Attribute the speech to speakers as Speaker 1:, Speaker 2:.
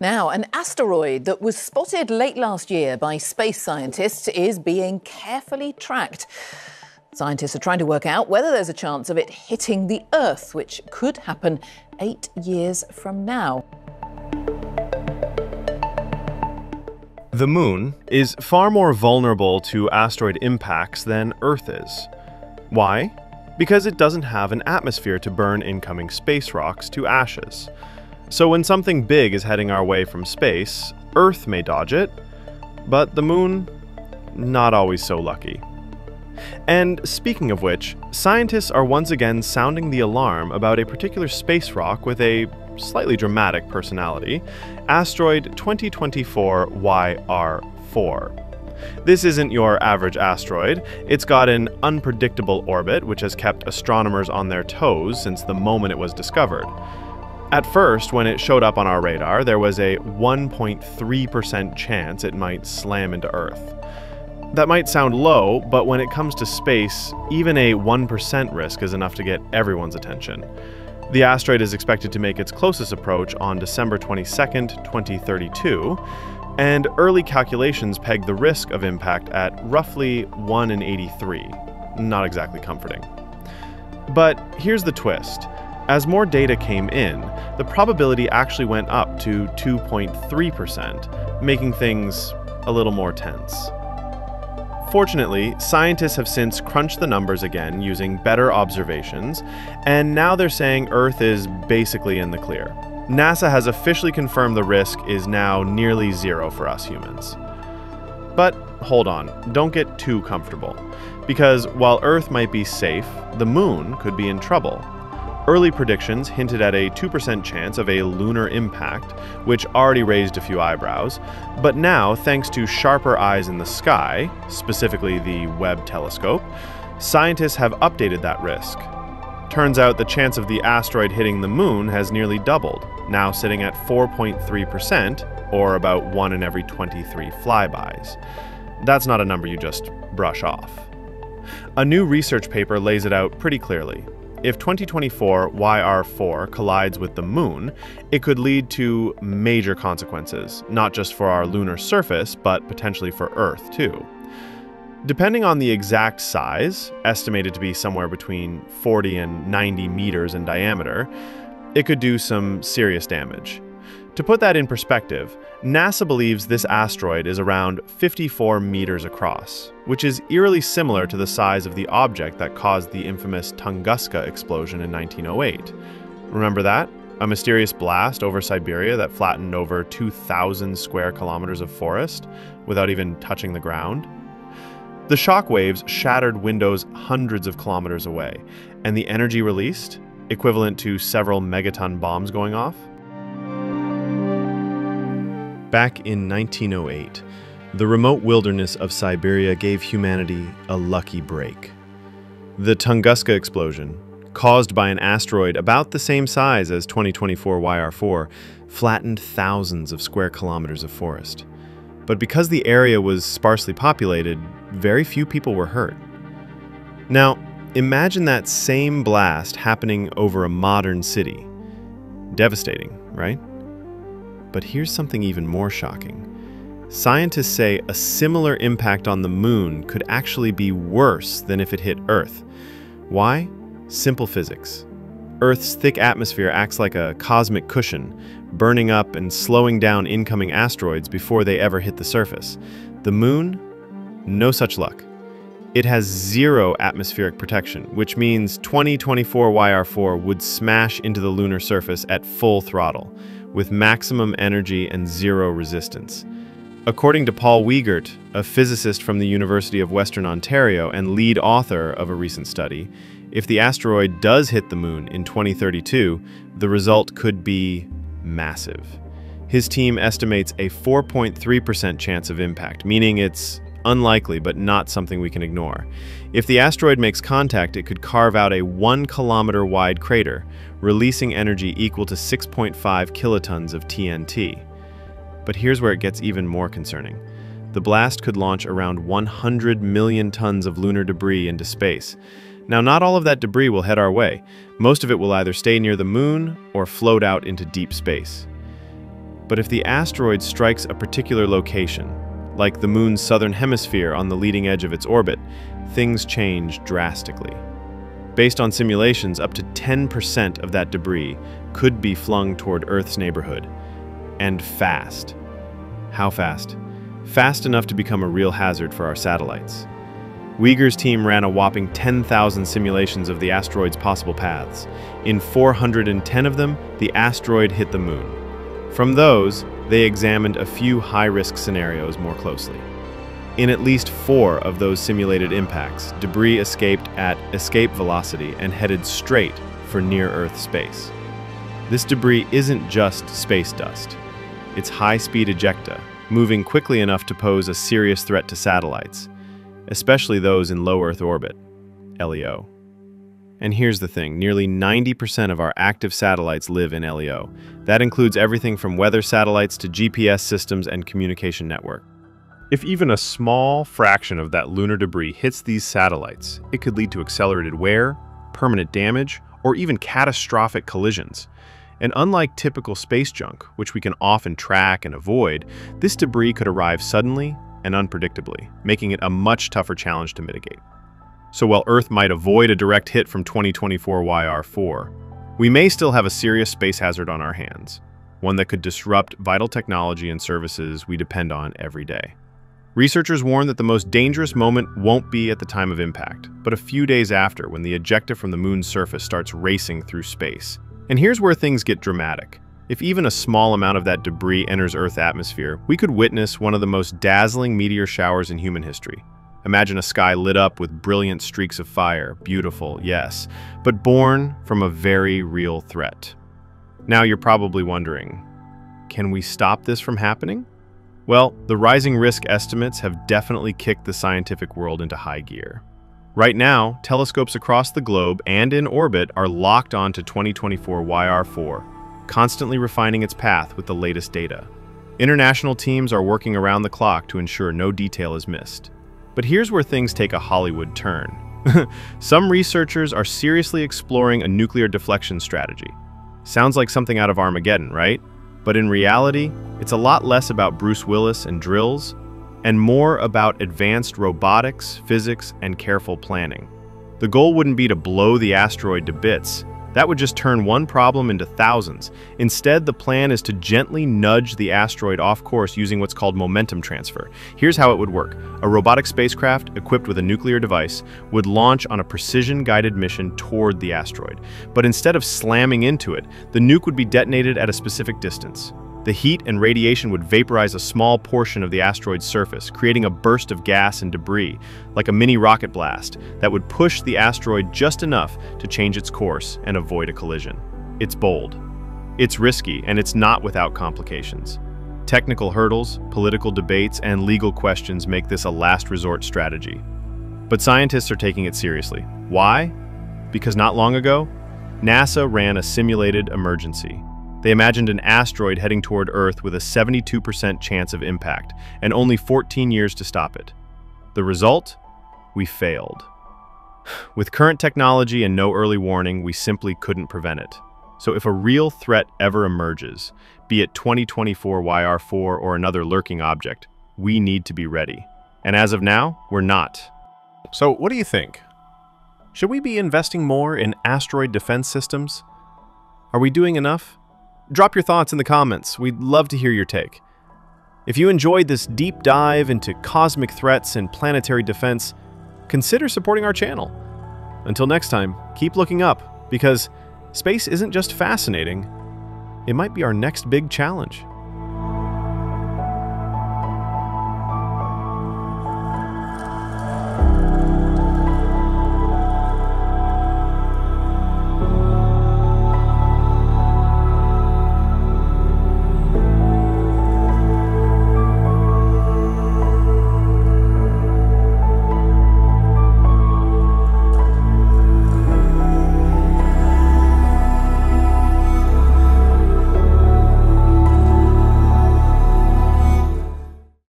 Speaker 1: Now, an asteroid that was spotted late last year by space scientists is being carefully tracked. Scientists are trying to work out whether there's a chance of it hitting the Earth, which could happen eight years from now.
Speaker 2: The Moon is far more vulnerable to asteroid impacts than Earth is. Why? Because it doesn't have an atmosphere to burn incoming space rocks to ashes. So when something big is heading our way from space, Earth may dodge it, but the Moon, not always so lucky. And speaking of which, scientists are once again sounding the alarm about a particular space rock with a slightly dramatic personality, asteroid 2024 YR4. This isn't your average asteroid. It's got an unpredictable orbit, which has kept astronomers on their toes since the moment it was discovered. At first, when it showed up on our radar, there was a 1.3% chance it might slam into Earth. That might sound low, but when it comes to space, even a 1% risk is enough to get everyone's attention. The asteroid is expected to make its closest approach on December 22, 2032, and early calculations peg the risk of impact at roughly 1 in 83. Not exactly comforting. But here's the twist. As more data came in, the probability actually went up to 2.3%, making things a little more tense. Fortunately, scientists have since crunched the numbers again using better observations, and now they're saying Earth is basically in the clear. NASA has officially confirmed the risk is now nearly zero for us humans. But hold on, don't get too comfortable. Because while Earth might be safe, the Moon could be in trouble. Early predictions hinted at a 2% chance of a lunar impact, which already raised a few eyebrows. But now, thanks to sharper eyes in the sky, specifically the Webb telescope, scientists have updated that risk. Turns out the chance of the asteroid hitting the moon has nearly doubled, now sitting at 4.3%, or about 1 in every 23 flybys. That's not a number you just brush off. A new research paper lays it out pretty clearly. If 2024 YR4 collides with the Moon, it could lead to major consequences, not just for our lunar surface, but potentially for Earth too. Depending on the exact size, estimated to be somewhere between 40 and 90 meters in diameter, it could do some serious damage. To put that in perspective, NASA believes this asteroid is around 54 meters across, which is eerily similar to the size of the object that caused the infamous Tunguska explosion in 1908. Remember that? A mysterious blast over Siberia that flattened over 2,000 square kilometers of forest without even touching the ground? The shock waves shattered windows hundreds of kilometers away, and the energy released, equivalent to several megaton bombs going off, Back in 1908, the remote wilderness of Siberia gave humanity a lucky break. The Tunguska explosion, caused by an asteroid about the same size as 2024 YR4, flattened thousands of square kilometers of forest. But because the area was sparsely populated, very few people were hurt. Now, imagine that same blast happening over a modern city. Devastating, right? But here's something even more shocking. Scientists say a similar impact on the moon could actually be worse than if it hit Earth. Why? Simple physics. Earth's thick atmosphere acts like a cosmic cushion, burning up and slowing down incoming asteroids before they ever hit the surface. The moon? No such luck. It has zero atmospheric protection, which means 2024 YR4 would smash into the lunar surface at full throttle with maximum energy and zero resistance. According to Paul Wiegert, a physicist from the University of Western Ontario and lead author of a recent study, if the asteroid does hit the moon in 2032, the result could be massive. His team estimates a 4.3% chance of impact, meaning it's unlikely but not something we can ignore. If the asteroid makes contact, it could carve out a 1 kilometer wide crater, releasing energy equal to 6.5 kilotons of TNT. But here's where it gets even more concerning. The blast could launch around 100 million tons of lunar debris into space. Now, not all of that debris will head our way. Most of it will either stay near the moon or float out into deep space. But if the asteroid strikes a particular location, like the moon's southern hemisphere on the leading edge of its orbit, things change drastically. Based on simulations, up to 10% of that debris could be flung toward Earth's neighborhood. And fast. How fast? Fast enough to become a real hazard for our satellites. Wiegert's team ran a whopping 10,000 simulations of the asteroid's possible paths. In 410 of them, the asteroid hit the moon. From those, they examined a few high-risk scenarios more closely. In at least four of those simulated impacts, debris escaped at escape velocity and headed straight for near-Earth space. This debris isn't just space dust. It's high-speed ejecta, moving quickly enough to pose a serious threat to satellites, especially those in low Earth orbit, LEO. And here's the thing, nearly 90% of our active satellites live in LEO. That includes everything from weather satellites to GPS systems and communication network. If even a small fraction of that lunar debris hits these satellites, it could lead to accelerated wear, permanent damage, or even catastrophic collisions. And unlike typical space junk, which we can often track and avoid, this debris could arrive suddenly and unpredictably, making it a much tougher challenge to mitigate. So while Earth might avoid a direct hit from 2024 YR4, we may still have a serious space hazard on our hands, one that could disrupt vital technology and services we depend on every day. Researchers warn that the most dangerous moment won't be at the time of impact, but a few days after when the ejecta from the moon's surface starts racing through space. And here's where things get dramatic. If even a small amount of that debris enters Earth's atmosphere, we could witness one of the most dazzling meteor showers in human history. Imagine a sky lit up with brilliant streaks of fire, beautiful, yes, but born from a very real threat. Now you're probably wondering, can we stop this from happening? Well, the rising risk estimates have definitely kicked the scientific world into high gear. Right now, telescopes across the globe and in orbit are locked onto 2024 YR4, constantly refining its path with the latest data. International teams are working around the clock to ensure no detail is missed. But here's where things take a Hollywood turn. Some researchers are seriously exploring a nuclear deflection strategy. Sounds like something out of Armageddon, right? But in reality, it's a lot less about Bruce Willis and drills and more about advanced robotics, physics, and careful planning. The goal wouldn't be to blow the asteroid to bits, that would just turn one problem into thousands. Instead, the plan is to gently nudge the asteroid off course using what's called momentum transfer. Here's how it would work. A robotic spacecraft equipped with a nuclear device would launch on a precision-guided mission toward the asteroid. But instead of slamming into it, the nuke would be detonated at a specific distance. The heat and radiation would vaporize a small portion of the asteroid's surface, creating a burst of gas and debris, like a mini rocket blast, that would push the asteroid just enough to change its course and avoid a collision. It's bold. It's risky, and it's not without complications. Technical hurdles, political debates, and legal questions make this a last resort strategy. But scientists are taking it seriously. Why? Because not long ago, NASA ran a simulated emergency. They imagined an asteroid heading toward Earth with a 72% chance of impact, and only 14 years to stop it. The result? We failed. With current technology and no early warning, we simply couldn't prevent it. So if a real threat ever emerges, be it 2024 YR4 or another lurking object, we need to be ready. And as of now, we're not. So what do you think? Should we be investing more in asteroid defense systems? Are we doing enough? Drop your thoughts in the comments. We'd love to hear your take. If you enjoyed this deep dive into cosmic threats and planetary defense, consider supporting our channel. Until next time, keep looking up, because space isn't just fascinating, it might be our next big challenge.